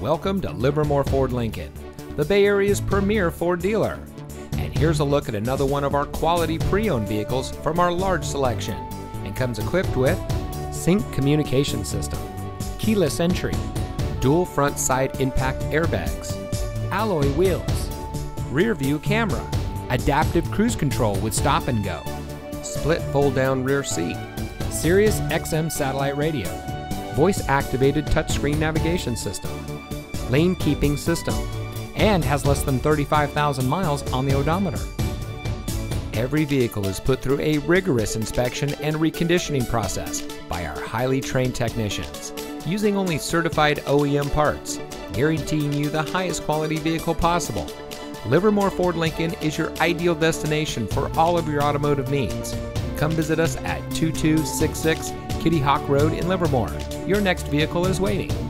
Welcome to Livermore Ford Lincoln, the Bay Area's premier Ford dealer. And here's a look at another one of our quality pre-owned vehicles from our large selection and comes equipped with sync communication system, keyless entry, dual front side impact airbags, alloy wheels, rear view camera, adaptive cruise control with stop and go, split fold down rear seat, Sirius XM satellite radio, voice activated touchscreen navigation system, lane keeping system, and has less than 35,000 miles on the odometer. Every vehicle is put through a rigorous inspection and reconditioning process by our highly trained technicians, using only certified OEM parts, guaranteeing you the highest quality vehicle possible. Livermore Ford Lincoln is your ideal destination for all of your automotive needs. Come visit us at 2266 Kitty Hawk Road in Livermore. Your next vehicle is waiting.